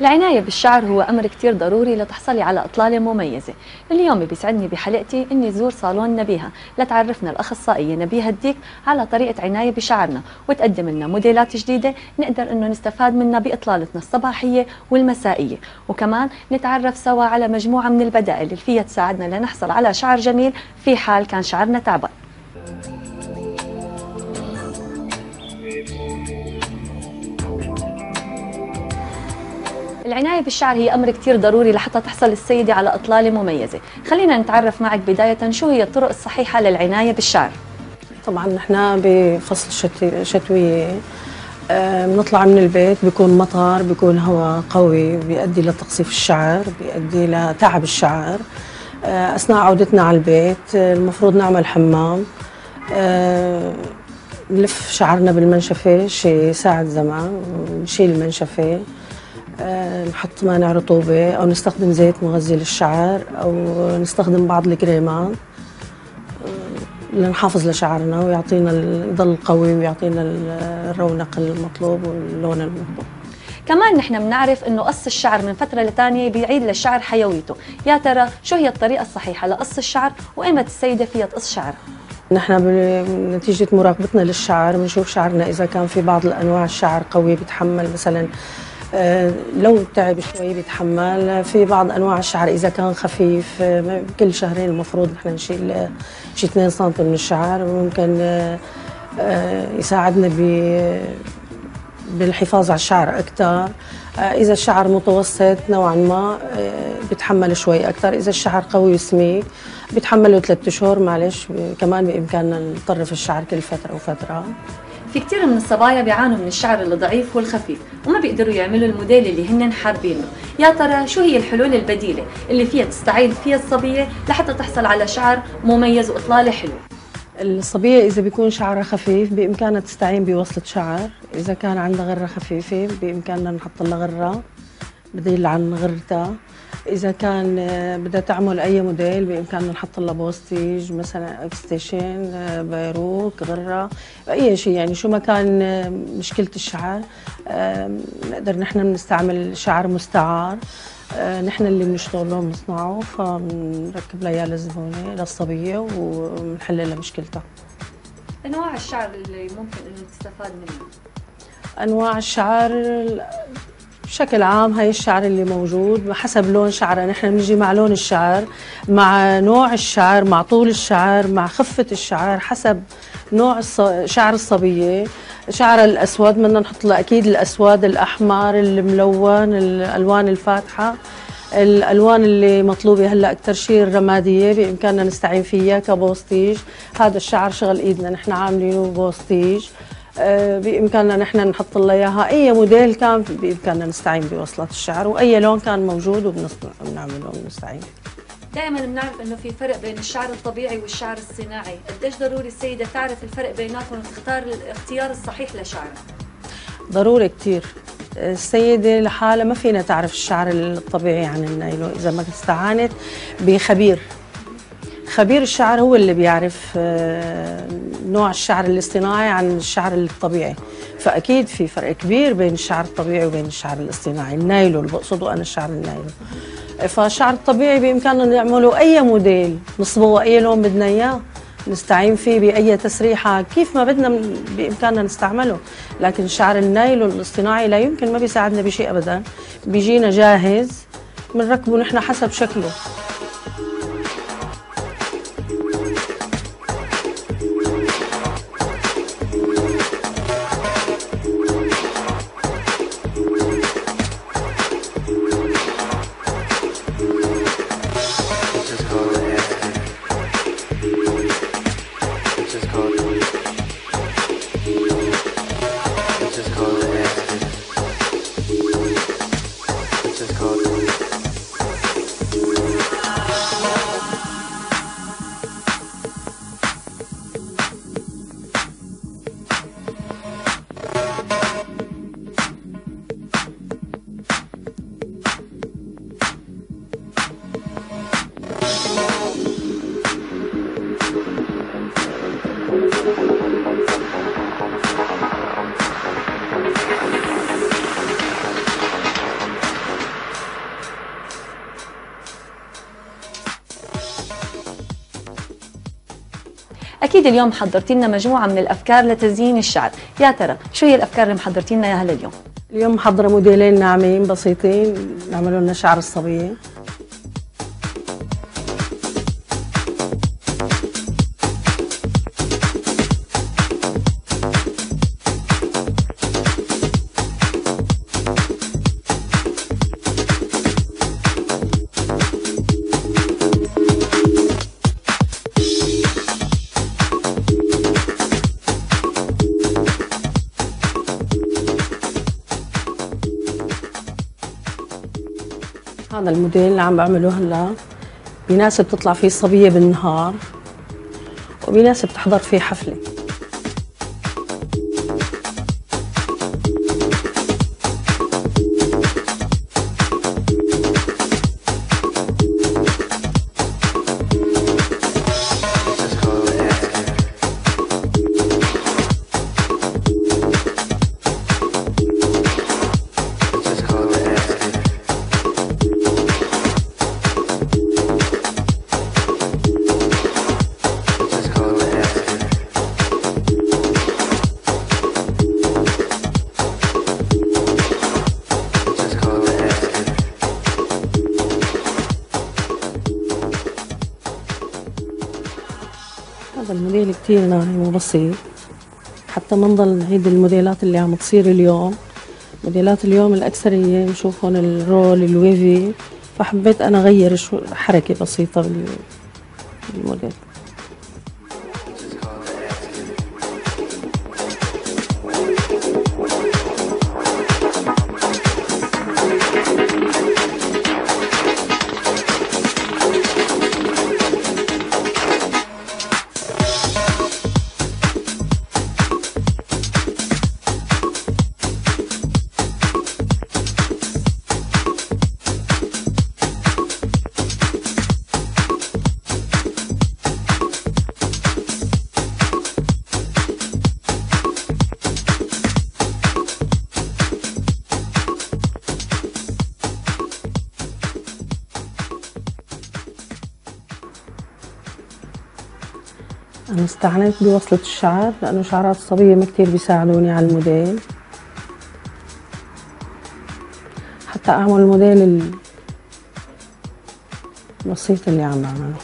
العناية بالشعر هو أمر كتير ضروري لتحصلي على إطلالة مميزة. اليوم بيسعدني بحلقتي أني زور صالون نبيها. لتعرفنا الأخصائية نبيها الديك على طريقة عناية بشعرنا وتقدم لنا موديلات جديدة نقدر أنه نستفاد منها بإطلالتنا الصباحية والمسائية. وكمان نتعرف سوا على مجموعة من البدائل اللي فيها تساعدنا لنحصل على شعر جميل في حال كان شعرنا تعبان. العناية بالشعر هي أمر كتير ضروري لحتى تحصل السيدة على إطلالة مميزة. خلينا نتعرف معك بداية. شو هي الطرق الصحيحة للعناية بالشعر؟ طبعا نحن بفصل الشتوي شتوية آه، بنطلع من البيت بيكون مطر بيكون هواء قوي بيؤدي لتقصيف الشعر بيؤدي لتعب الشعر. آه، أثناء عودتنا على البيت آه، المفروض نعمل حمام. نلف شعرنا بالمنشفة شيء ساعة زمان نشيل المنشفة. نحط مانع رطوبة أو نستخدم زيت مغذي للشعر أو نستخدم بعض الكريمات آه، لنحافظ لشعرنا ويعطينا يضل قوي ويعطينا الرونق المطلوب واللون المطلوب. كمان نحن بنعرف إنه قص الشعر من فترة لثانيه بيعيد للشعر حيويته. يا ترى شو هي الطريقة الصحيحة لقص الشعر؟ وايمت السيدة فيها تقص شعرها؟ نحن بنتيجة مراقبتنا للشعر بنشوف شعرنا إذا كان في بعض الأنواع الشعر قوي بيتحمل مثلا آه، لو تعب شوي بيتحمل. في بعض أنواع الشعر إذا كان خفيف آه، كل شهرين المفروض نحن نشيل شي 2 سم من الشعر. ممكن آه، يساعدنا بالحفاظ على الشعر أكثر إذا الشعر متوسط نوعا ما بيتحمل شوي أكثر إذا الشعر قوي وسميك بيتحمله ثلاث أشهر. معلش كمان بإمكاننا نطرف الشعر كل فترة وفترة. في كثير من الصبايا بيعانوا من الشعر الضعيف والخفيف وما بيقدروا يعملوا الموديل اللي هن حابينه. يا ترى شو هي الحلول البديلة اللي فيها تستعيد فيها الصبية لحتى تحصل على شعر مميز وإطلالة حلو؟ الصبية إذا بيكون شعرها خفيف بإمكانها تستعين بوصلة شعر. إذا كان عندها غرة خفيفة بإمكاننا نحط لها غرة بديل عن غرتها. إذا كان آه، بدها تعمل أي موديل بإمكاننا نحط لها postiche مثلا extension آه، perruque غرة أي شيء. يعني شو ما كان آه، مشكلة الشعر نقدر نحن بنستعمل شعر مستعار نحن اللي بنشتغله بنصنعه فبنركب لها اياه للزبونه للصبيه وبنحل لها مشكلتها. أنواع الشعر اللي ممكن إنه تستفاد منه أنواع الشعر بشكل عام هاي الشعر اللي موجود حسب لون شعرها نحن بنجي مع لون الشعر مع نوع الشعر مع طول الشعر مع خفة الشعر حسب نوع شعر الصبية. شعر الأسود بدنا نحط له أكيد الأسود الأحمر الملون الألوان الفاتحة. الألوان اللي مطلوبة هلأ أكثر شيء الرمادية بإمكاننا نستعين فيها ك postiche. هذا الشعر شغل إيدنا نحن عاملينه postiche. بإمكاننا نحن نحط لها إياها. أي موديل كان بإمكاننا نستعين بوصلات الشعر وأي لون كان موجود وبنعمله وبنستعين. دائما بنعرف إنه في فرق بين الشعر الطبيعي والشعر الصناعي، قديش ضروري السيده تعرف الفرق بيناتهم وتختار الاختيار الصحيح لشعرها؟ ضروري كثير السيدة لحالها ما فينا تعرف الشعر الطبيعي عن النايلون إذا ما استعانت بخبير. خبير الشعر هو اللي بيعرف آه، نوع الشعر الاصطناعي عن الشعر الطبيعي. فأكيد في فرق كبير بين الشعر الطبيعي وبين الشعر الاصطناعي النايلو اللي بقصده أنا الشعر النايلو فالشعر الطبيعي بإمكاننا نعمله أي موديل نصبغه أي لون بدنا إياه نستعين فيه بأي تسريحة كيف ما بدنا بإمكاننا نستعمله. لكن الشعر النايلو الاصطناعي لا يمكن ما بيساعدنا بشيء ابدا. بيجينا جاهز بنركبه نحن حسب شكله. أكيد اليوم حضرتي لنا مجموعة من الأفكار لتزيين الشعر. يا ترى شو هي الأفكار اللي محضرتي لنا إياها لليوم؟ اليوم محضرة موديلين ناعمين بسيطين نعملوا لنا شعر الصبية. هذا الموديل اللي عم بعمله هلا. بيناسب تطلع فيه الصبية بالنهار وبيناسب تحضر فيه حفلة. هذا الموديل كتير ناعم وبسيط. حتى ما نضل نعيد الموديلات اللي عم تصير اليوم. موديلات اليوم الأكثرية بنشوفهم ال roll ال wavy. فحبيت أنا أغير شو حركة بسيطة بال- بالموديل. أنا استعنيت بوصلة الشعر لأنه شعرات الصبية ما كتير بيساعدوني على الموديل. حتى أعمل الموديل ال- البسيط اللي عم بعمله.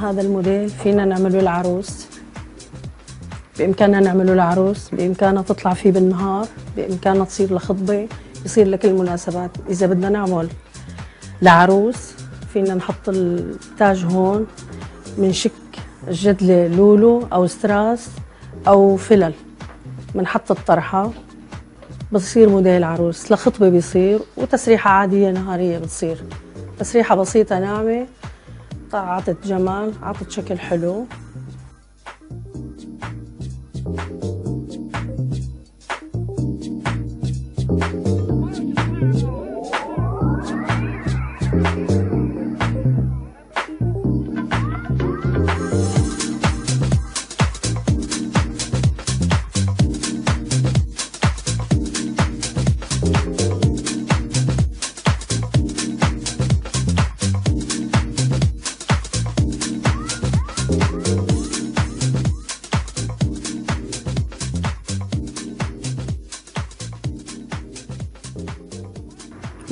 هذا الموديل فينا نعمله العروس بإمكاننا نعمله العروس بإمكانها تطلع فيه بالنهار بإمكانها تصير لخطبة يصير لكل المناسبات. إذا بدنا نعمل لعروس فينا نحط التاج هون بنشك الجدلة لولو أو ستراس أو فلل. بنحط الطرحة بتصير موديل عروس. لخطبة بيصير وتسريحة عادية نهارية بتصير. تسريحة بسيطة ناعمة عطت جمال عطت شكل حلو.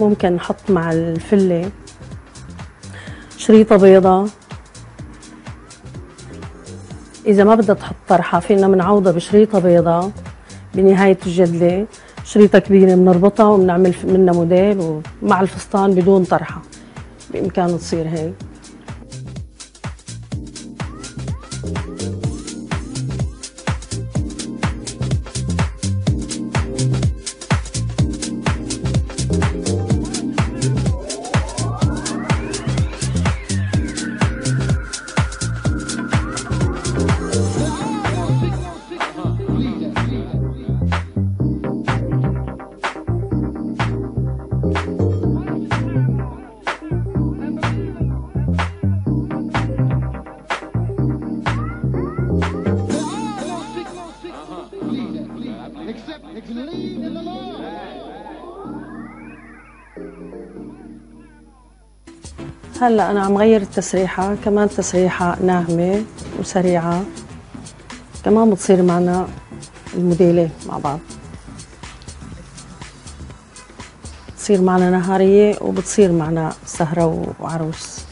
ممكن نحط مع الفلة شريطة بيضة. إذا ما بدها تحط طرحة فينا بنعوضها بشريطة بيضة بنهاية الجدلة. شريطة كبيرة بنربطها وبنعمل منها موديل ومع الفستان بدون طرحة. بإمكانه تصير هيك. هلا أنا عم غير التسريحة كمان تسريحة ناعمة وسريعة. كمان بتصير معنا الموديلين مع بعض. بتصير معنا نهارية وبتصير معنا سهرة وعروس.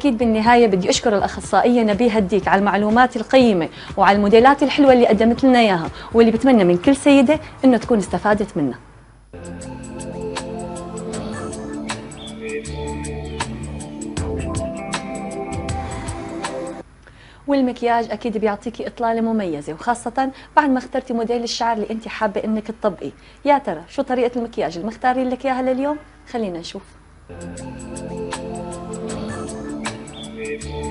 أكيد بالنهاية بدي أشكر الأخصائية نبيهة الديك على المعلومات القيمة وعلى الموديلات الحلوة اللي قدمت لنا إياها واللي بتمنى من كل سيدة إنه تكون استفادت منها. والمكياج أكيد بيعطيكي إطلالة مميزة وخاصة بعد ما اخترتي موديل الشعر اللي أنت حابة إنك تطبقيه. يا ترى شو طريقة المكياج المختارين لك إياها لليوم؟ خلينا نشوف. Oh.